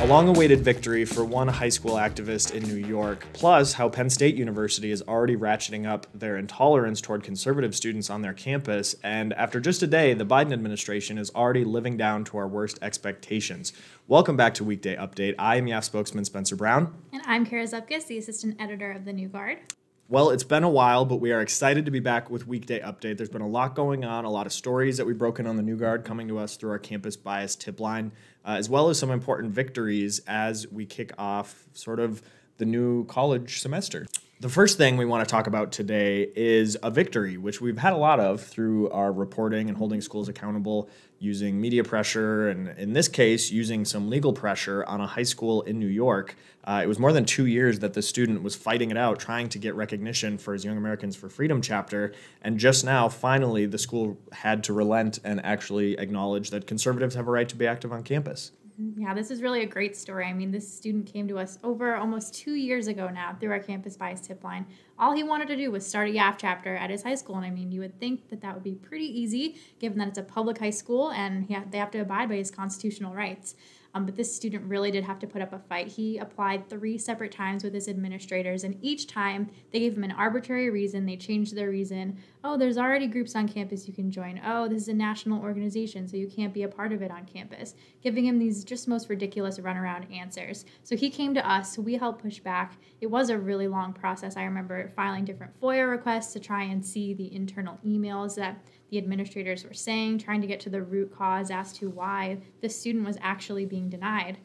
A long awaited victory for one high school activist in New York, plus how Penn State University is already ratcheting up their intolerance toward conservative students on their campus. And after just a day, the Biden administration is already living down to our worst expectations. Welcome back to Weekday Update. I am YAF spokesman Spencer Brown. And I'm Kara Zupkus, the assistant editor of The New Guard. Well, it's been a while, but we are excited to be back with Weekday Update. There's been a lot going on, a lot of stories that we've broken on the New Guard coming to us through our campus bias tip line uh, as well as some important victories as we kick off sort of the new college semester. The first thing we want to talk about today is a victory, which we've had a lot of through our reporting and holding schools accountable using media pressure, and in this case, using some legal pressure on a high school in New York. Uh, it was more than two years that the student was fighting it out, trying to get recognition for his Young Americans for Freedom chapter. And just now, finally, the school had to relent and actually acknowledge that conservatives have a right to be active on campus. Yeah, this is really a great story. I mean, this student came to us over almost two years ago now through our campus bias tip line. All he wanted to do was start a YAF chapter at his high school. And I mean, you would think that that would be pretty easy given that it's a public high school and they have to abide by his constitutional rights. Um, but this student really did have to put up a fight. He applied three separate times with his administrators, and each time they gave him an arbitrary reason. They changed their reason. Oh, there's already groups on campus you can join. Oh, this is a national organization, so you can't be a part of it on campus. Giving him these just most ridiculous runaround answers. So he came to us. We helped push back. It was a really long process. I remember filing different FOIA requests to try and see the internal emails that the administrators were saying, trying to get to the root cause as to why the student was actually being denied.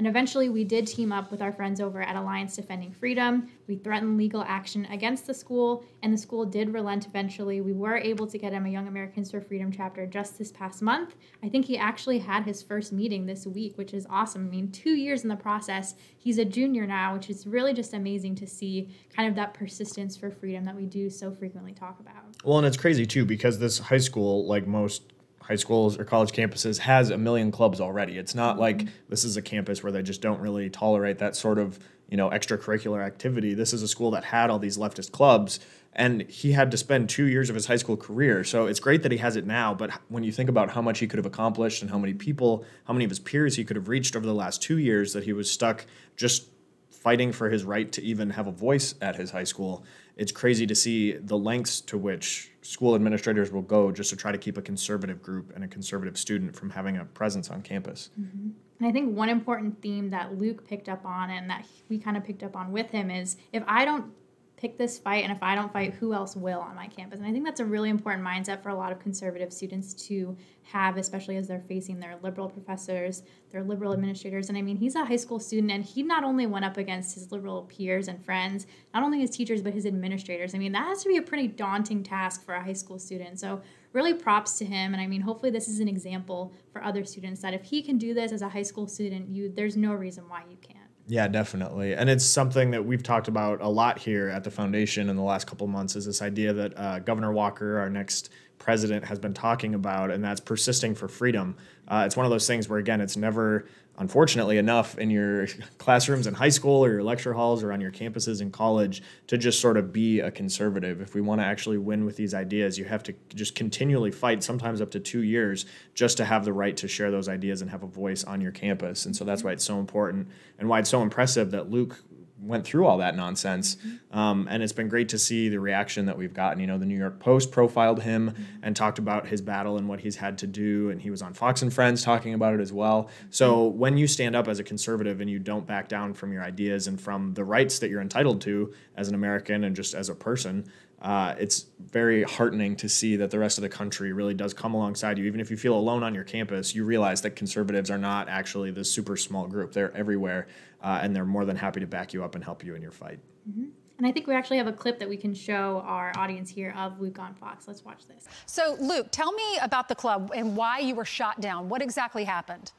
And eventually, we did team up with our friends over at Alliance Defending Freedom. We threatened legal action against the school, and the school did relent eventually. We were able to get him a Young Americans for Freedom chapter just this past month. I think he actually had his first meeting this week, which is awesome. I mean, two years in the process. He's a junior now, which is really just amazing to see kind of that persistence for freedom that we do so frequently talk about. Well, and it's crazy too, because this high school, like most high schools or college campuses has a million clubs already. It's not mm-hmm. like this is a campus where they just don't really tolerate that sort of, you know, extracurricular activity. This is a school that had all these leftist clubs and he had to spend 2 years of his high school career. So it's great that he has it now, but when you think about how much he could have accomplished and how many people, how many of his peers he could have reached over the last 2 years that he was stuck just fighting for his right to even have a voice at his high school it's crazy to see the lengths to which school administrators will go just to try to keep a conservative group and a conservative student from having a presence on campus. Mm-hmm. And I think one important theme that Luke picked up on and that we kind of picked up on with him is if I don't pick this fight and if i don't fight who else will on my campus? And i think that's a really important mindset for a lot of conservative students to have especially as they're facing their liberal professors their liberal administrators. And i mean he's a high school student and he not only went up against his liberal peers and friends not only his teachers but his administrators. I mean that has to be a pretty daunting task for a high school student. So really props to him and i mean hopefully this is an example for other students that if he can do this as a high school student you there's no reason why you can't yeah, definitely. And it's something that we've talked about a lot here at the foundation in the last couple months is this idea that uh, Governor Walker, our next president, has been talking about, and that's persisting for freedom. Uh, it's one of those things where, again, it's never unfortunately enough in your classrooms in high school or your lecture halls or on your campuses in college to just sort of be a conservative. If we want to actually win with these ideas, you have to just continually fight, sometimes up to two years, just to have the right to share those ideas and have a voice on your campus. And so that's why it's so important and why it's so impressive that Luke went through all that nonsense. Mm-hmm. Um, and it's been great to see the reaction that we've gotten. You know, the New York Post profiled him mm-hmm. and talked about his battle and what he's had to do. And he was on Fox and Friends talking about it as well. So mm-hmm. when you stand up as a conservative and you don't back down from your ideas and from the rights that you're entitled to as an American and just as a person, uh, it's very heartening to see that the rest of the country really does come alongside you. Even if you feel alone on your campus, you realize that conservatives are not actually this super small group. They're everywhere, uh, and they're more than happy to back you up and help you in your fight. Mm-hmm. And I think we actually have a clip that we can show our audience here of Luke on Fox. Let's watch this. So, Luke, tell me about the club and why you were shot down. What exactly happened?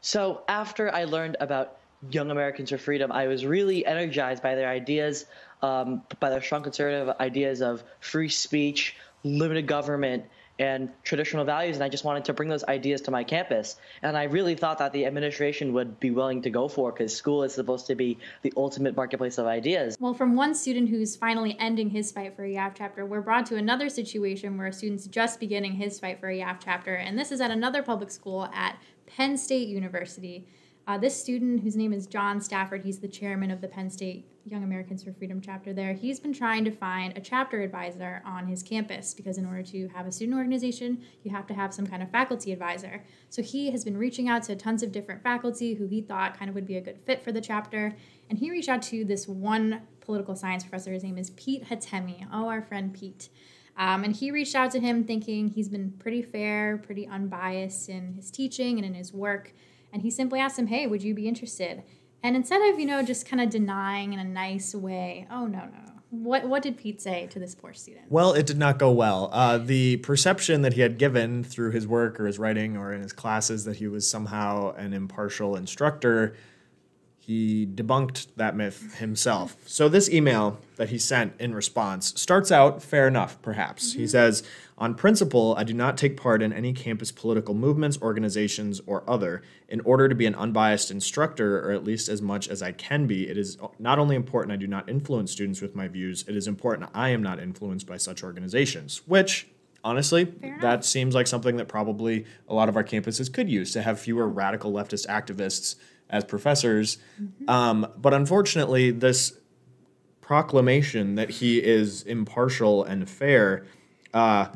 So, after I learned about Young Americans for Freedom, I was really energized by their ideas um, by their strong conservative ideas of free speech, limited government, and traditional values. And I just wanted to bring those ideas to my campus. And I really thought that the administration would be willing to go for because school is supposed to be the ultimate marketplace of ideas. Well, from one student who's finally ending his fight for a YAF chapter, we're brought to another situation where a student's just beginning his fight for a YAF chapter. And this is at another public school at Penn State University. Uh, this student, whose name is John Stafford, he's the chairman of the Penn State Young Americans for Freedom chapter there. He's been trying to find a chapter advisor on his campus because, in order to have a student organization, you have to have some kind of faculty advisor. So, he has been reaching out to tons of different faculty who he thought kind of would be a good fit for the chapter. And he reached out to this one political science professor. His name is Pete Hatemi. Oh, our friend Pete. Um, and he reached out to him thinking he's been pretty fair, pretty unbiased in his teaching and in his work. And he simply asked him, Hey, would you be interested? And instead of, you know, just kind of denying in a nice way, oh, no, no. What, what did Pete say to this poor student? Well, it did not go well. Uh, the perception that he had given through his work or his writing or in his classes that he was somehow an impartial instructor he debunked that myth himself. So, this email that he sent in response starts out fair enough, perhaps. Mm-hmm. He says, On principle, I do not take part in any campus political movements, organizations, or other. In order to be an unbiased instructor, or at least as much as I can be, it is not only important I do not influence students with my views, it is important I am not influenced by such organizations, which honestly, that seems like something that probably a lot of our campuses could use to have fewer radical leftist activists as professors. Mm-hmm. Um, but unfortunately, this proclamation that he is impartial and fair uh,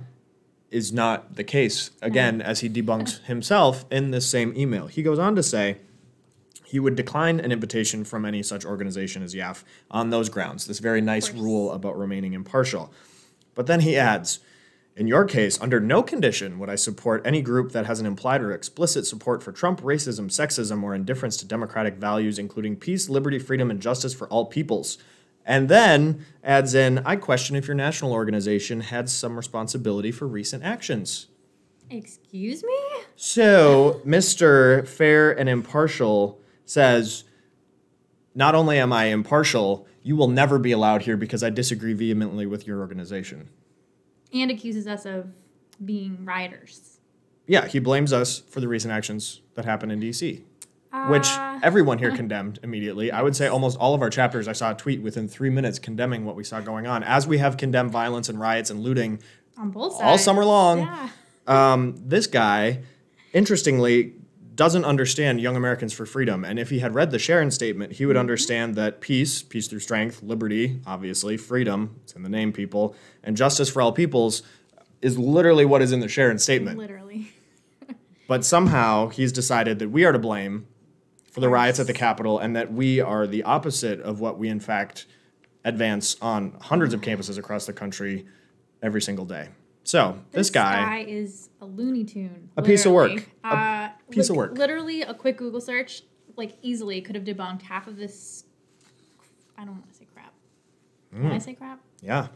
is not the case. Again, as he debunks himself in this same email, he goes on to say he would decline an invitation from any such organization as YAF on those grounds, this very nice rule about remaining impartial. But then he adds, in your case, under no condition would I support any group that has an implied or explicit support for Trump, racism, sexism, or indifference to democratic values, including peace, liberty, freedom, and justice for all peoples. And then adds in, I question if your national organization had some responsibility for recent actions. Excuse me? So, Mr. Fair and Impartial says, Not only am I impartial, you will never be allowed here because I disagree vehemently with your organization and accuses us of being rioters. Yeah, he blames us for the recent actions that happened in DC, uh, which everyone here condemned immediately. I would say almost all of our chapters, I saw a tweet within three minutes condemning what we saw going on, as we have condemned violence and riots and looting on both sides all summer long. Yeah. Um, this guy, interestingly, doesn't understand Young Americans for Freedom. And if he had read the Sharon statement, he would mm-hmm. understand that peace, peace through strength, liberty, obviously, freedom, it's in the name people, and justice for all peoples is literally what is in the Sharon statement. Literally. but somehow he's decided that we are to blame for the riots at the Capitol and that we are the opposite of what we, in fact, advance on hundreds of campuses across the country every single day. So this, this guy, guy, is a Looney Tune. A piece of work. A uh, piece like, of work. Literally, a quick Google search, like easily, could have debunked half of this. I don't want to say crap. Mm. Can I say crap? Yeah.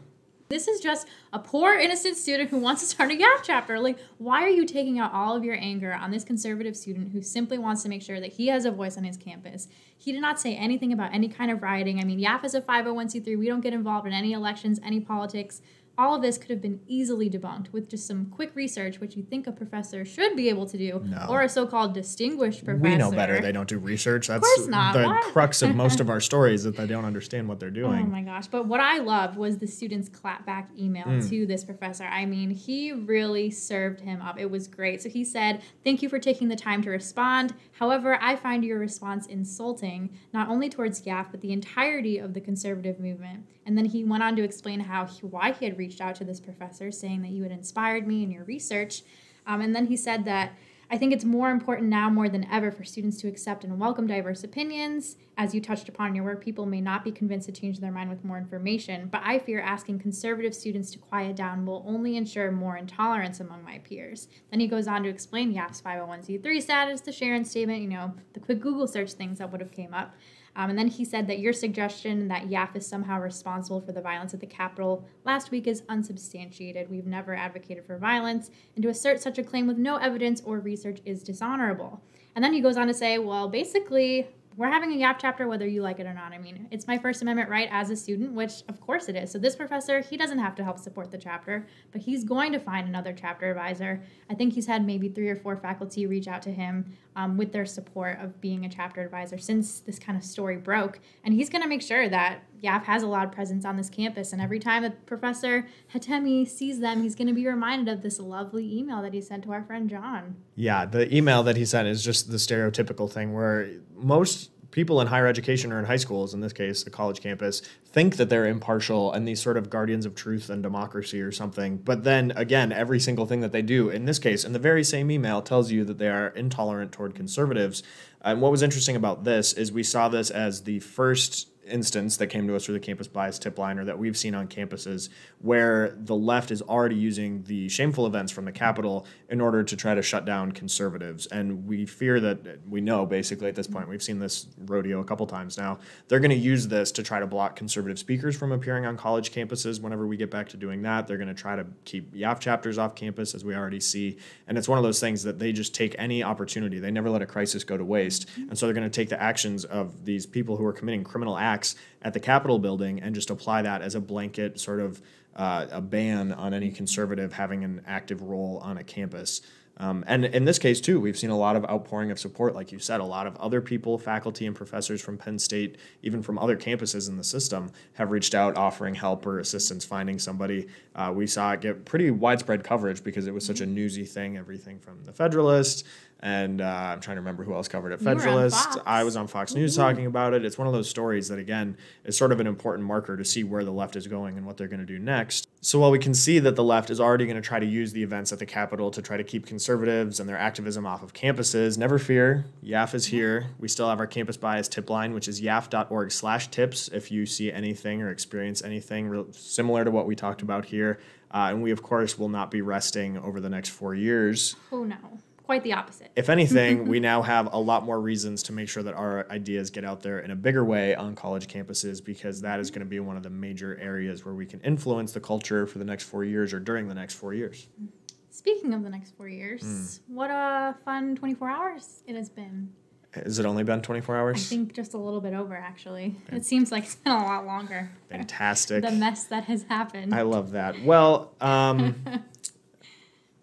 This is just a poor innocent student who wants to start a YAF chapter. Like, why are you taking out all of your anger on this conservative student who simply wants to make sure that he has a voice on his campus? He did not say anything about any kind of rioting. I mean, YAF is a 501c3. We don't get involved in any elections, any politics all of this could have been easily debunked with just some quick research, which you think a professor should be able to do, no. or a so-called distinguished professor. We know better. They don't do research. That's the what? crux of most of our stories that they don't understand what they're doing. Oh my gosh! But what I loved was the student's clapback email mm. to this professor. I mean, he really served him up. It was great. So he said, "Thank you for taking the time to respond. However, I find your response insulting, not only towards YAF but the entirety of the conservative movement." And then he went on to explain how he, why he had reached out to this professor, saying that you had inspired me in your research. Um, and then he said that I think it's more important now more than ever for students to accept and welcome diverse opinions. As you touched upon in your work, people may not be convinced to change their mind with more information, but I fear asking conservative students to quiet down will only ensure more intolerance among my peers. Then he goes on to explain YAF's 501c3 status, the Sharon statement, you know, the quick Google search things that would have came up. Um, and then he said that your suggestion that YAF is somehow responsible for the violence at the Capitol last week is unsubstantiated. We've never advocated for violence, and to assert such a claim with no evidence or research is dishonorable. And then he goes on to say, well, basically, we're having a YAF chapter whether you like it or not. I mean, it's my First Amendment right as a student, which of course it is. So this professor, he doesn't have to help support the chapter, but he's going to find another chapter advisor. I think he's had maybe three or four faculty reach out to him um, with their support of being a chapter advisor since this kind of story broke. And he's going to make sure that YAF has a loud presence on this campus, and every time that Professor Hatemi sees them, he's going to be reminded of this lovely email that he sent to our friend John. Yeah, the email that he sent is just the stereotypical thing where most people in higher education or in high schools, in this case, a college campus, think that they're impartial and these sort of guardians of truth and democracy or something. But then again, every single thing that they do, in this case, in the very same email, tells you that they are intolerant toward conservatives. And what was interesting about this is we saw this as the first instance that came to us through the campus bias tip line or that we've seen on campuses where the left is already using the shameful events from the Capitol in order to try to shut down conservatives. And we fear that we know basically at this point, we've seen this rodeo a couple times now, they're going to use this to try to block conservative speakers from appearing on college campuses whenever we get back to doing that. They're going to try to keep YAF chapters off campus, as we already see. And it's one of those things that they just take any opportunity. They never let a crisis go to waste. And so they're going to take the actions of these people who are committing criminal acts at the Capitol building and just apply that as a blanket sort of uh, a ban on any conservative having an active role on a campus. Um, and in this case, too, we've seen a lot of outpouring of support, like you said. A lot of other people, faculty and professors from Penn State, even from other campuses in the system, have reached out offering help or assistance finding somebody. Uh, we saw it get pretty widespread coverage because it was such a newsy thing. Everything from the Federalist, and uh, I'm trying to remember who else covered it. You were on Federalist. I was on Fox News talking about it. It's one of those stories that, again, is sort of an important marker to see where the left is going and what they're going to do next. So while we can see that the left is already going to try to use the events at the Capitol to try to keep conservatives and their activism off of campuses, never fear. YAF is here. We still have our campus bias tip line, which is yaf.org slash tips if you see anything or experience anything real- similar to what we talked about here. Uh, and we, of course, will not be resting over the next four years. Oh no, quite the opposite. If anything, we now have a lot more reasons to make sure that our ideas get out there in a bigger way on college campuses because that is going to be one of the major areas where we can influence the culture for the next four years or during the next four years. Speaking of the next four years, Hmm. what a fun 24 hours it has been. Has it only been 24 hours? I think just a little bit over, actually. It seems like it's been a lot longer. Fantastic. The mess that has happened. I love that. Well, um,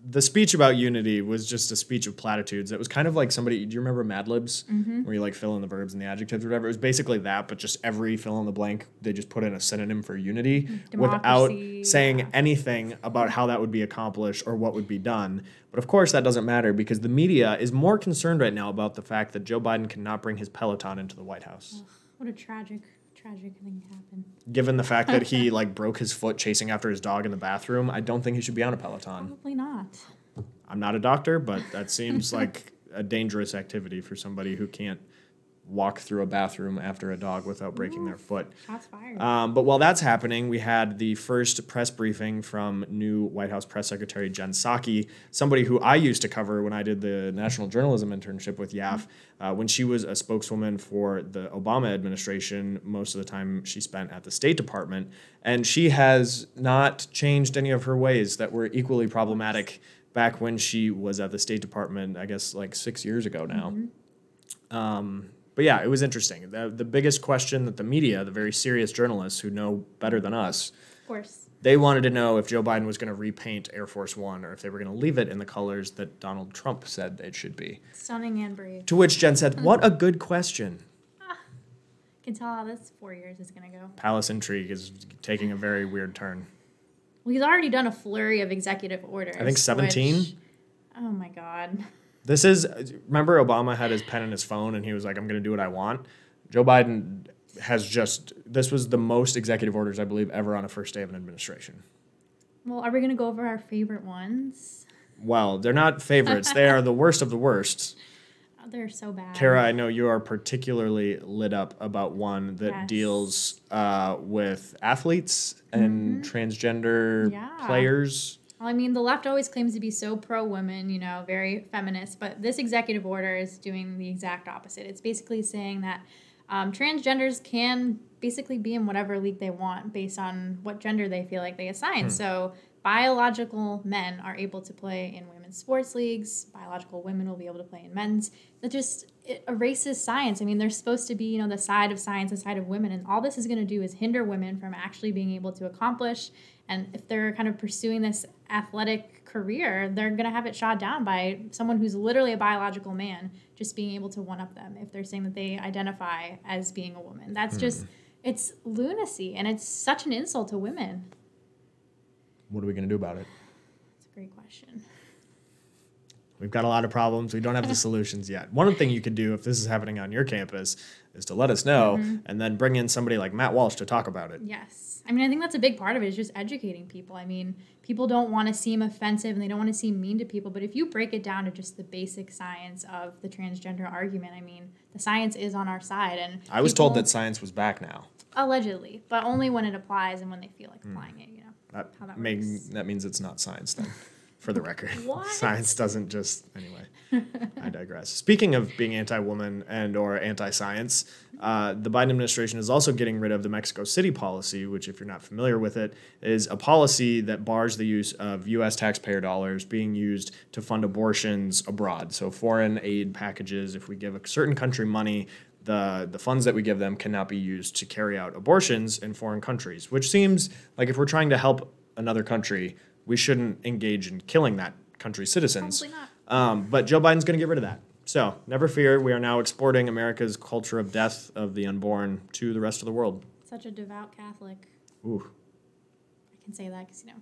the speech about unity was just a speech of platitudes. It was kind of like somebody. Do you remember Mad Libs, Mm-hmm. where you like fill in the verbs and the adjectives or whatever? It was basically that, but just every fill in the blank, they just put in a synonym for unity without saying yeah. anything about how that would be accomplished or what would be done. But of course, that doesn't matter because the media is more concerned right now about the fact that Joe Biden cannot bring his Peloton into the White House. what a tragic, tragic thing happened. Given the fact that he like broke his foot chasing after his dog in the bathroom, I don't think he should be on a Peloton. Probably not. I'm not a doctor, but that seems like a dangerous activity for somebody who can't walk through a bathroom after a dog without breaking their foot. Shots fired. Um, but while that's happening, we had the first press briefing from new White House Press Secretary Jen Psaki, somebody who I used to cover when I did the national journalism internship with YAF. Uh, when she was a spokeswoman for the Obama administration, most of the time she spent at the State Department. And she has not changed any of her ways that were equally problematic back when she was at the State Department, I guess like six years ago now. Um, but yeah, it was interesting. The, the biggest question that the media, the very serious journalists who know better than us, of course. they wanted to know if Joe Biden was going to repaint Air Force One or if they were going to leave it in the colors that Donald Trump said it should be. Stunning and brave. To which Jen said, What a good question. Ah, can tell how this four years is going to go. Palace intrigue is taking a very weird turn. Well, he's already done a flurry of executive orders. I think 17. which- oh my God. This is, remember, Obama had his pen in his phone and he was like, I'm going to do what I want. Joe Biden has just, this was the most executive orders, I believe, ever on a first day of an administration. Well, are we going to go over our favorite ones? Well, they're not favorites. they are the worst of the worst. Oh, they're so bad. Kara, I know you are particularly lit up about one that Yes. deals uh, with athletes and transgender Mm-hmm. Yeah. players. I mean, the left always claims to be so pro women, you know, very feminist, but this executive order is doing the exact opposite. It's basically saying that um, transgenders can basically be in whatever league they want based on what gender they feel like they assign. So, biological men are able to play in women's sports leagues, biological women will be able to play in men's. That just it erases science. I mean, there's supposed to be, you know, the side of science, the side of women, and all this is going to do is hinder women from actually being able to accomplish. And if they're kind of pursuing this athletic career, they're going to have it shot down by someone who's literally a biological man just being able to one up them if they're saying that they identify as being a woman. That's just hmm. It's lunacy, and it's such an insult to women. What are we going to do about it? It's a great question. We've got a lot of problems. We don't have the solutions yet. One thing you could do if this is happening on your campus is to let us know Mm-hmm. and then bring in somebody like Matt Walsh to talk about it. Yes. I mean, I think that's a big part of it is just educating people. I mean, people don't want to seem offensive and they don't want to seem mean to people, but if you break it down to just the basic science of the transgender argument, I mean, the science is on our side and I was told that science was back now. allegedly, but only when it applies and when they feel like applying it, you know. That, How that may- that means it's not science then, for the record. What? Science doesn't just anyway. I digress. Speaking of being anti-woman and or anti-science, uh, the Biden administration is also getting rid of the Mexico City policy, which, if you're not familiar with it, is a policy that bars the use of U.S. taxpayer dollars being used to fund abortions abroad. So foreign aid packages, if we give a certain country money. The, the funds that we give them cannot be used to carry out abortions in foreign countries, which seems like if we're trying to help another country, we shouldn't engage in killing that country's citizens. Um, but Joe Biden's going to get rid of that. So never fear, we are now exporting America's culture of death of the unborn to the rest of the world. Such a devout Catholic. Ooh, I can say that because, you know,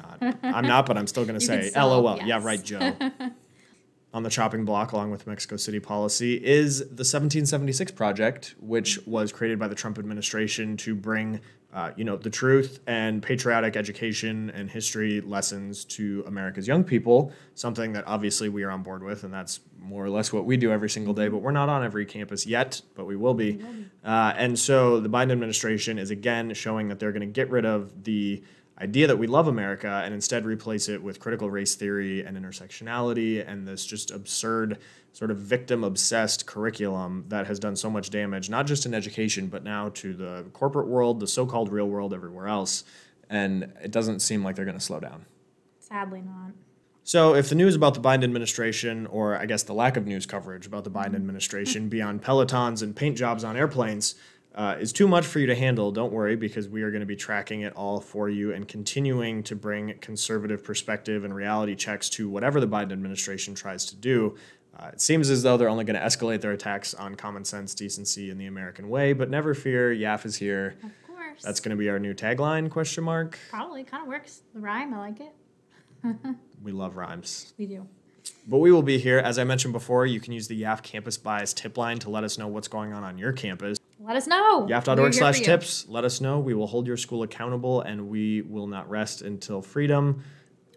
Catholic. I'm not. I'm not, but I'm still going to say still, LOL. Yeah, right, Joe. On the chopping block, along with Mexico City policy, is the 1776 Project, which was created by the Trump administration to bring, uh, you know, the truth and patriotic education and history lessons to America's young people. Something that obviously we are on board with, and that's more or less what we do every single day. But we're not on every campus yet, but we will be. Uh, and so the Biden administration is again showing that they're going to get rid of the idea that we love America and instead replace it with critical race theory and intersectionality and this just absurd sort of victim obsessed curriculum that has done so much damage, not just in education, but now to the corporate world, the so called real world, everywhere else. And it doesn't seem like they're going to slow down. Sadly not. So, if the news about the Biden administration, or I guess the lack of news coverage about the Biden mm-hmm. administration beyond pelotons and paint jobs on airplanes, uh, is too much for you to handle, don't worry, because we are going to be tracking it all for you and continuing to bring conservative perspective and reality checks to whatever the Biden administration tries to do. Uh, it seems as though they're only going to escalate their attacks on common sense, decency, and the American way. But never fear, YAF is here. Of course. That's going to be our new tagline? Question mark. probably kind of works. The rhyme, I like it. We love rhymes. We do. But we will be here. As I mentioned before, you can use the YAF Campus Bias tip line to let us know what's going on on your campus. Let us know. YAF.org slash tips. Let us know. We will hold your school accountable and we will not rest until freedom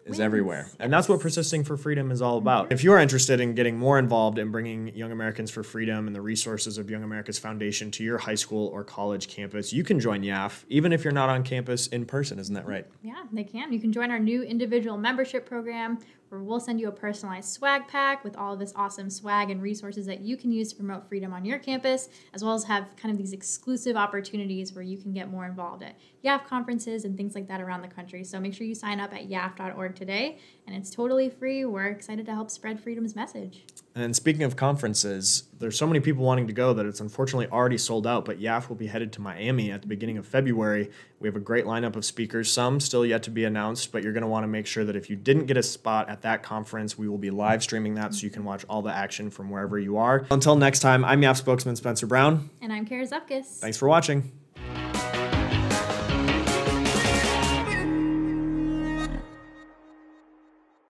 is everywhere. And that's what Persisting for Freedom is all about. Mm-hmm. If you are interested in getting more involved in bringing Young Americans for Freedom and the resources of Young America's Foundation to your high school or college campus, you can join YAF even if you're not on campus in person. Isn't that mm-hmm. right? Yeah, they can. You can join our new individual membership program where we'll send you a personalized swag pack with all of this awesome swag and resources that you can use to promote freedom on your campus, as well as have kind of these exclusive opportunities where you can get more involved at YAF conferences and things like that around the country. So make sure you sign up at yaf.org today, and it's totally free. We're excited to help spread freedom's message. And speaking of conferences, there's so many people wanting to go that it's unfortunately already sold out. But YAF will be headed to Miami at the beginning of February. We have a great lineup of speakers, some still yet to be announced, but you're going to want to make sure that if you didn't get a spot at that conference, we will be live streaming that so you can watch all the action from wherever you are. Until next time, I'm YAF spokesman Spencer Brown. And I'm Kara Zupkus. Thanks for watching.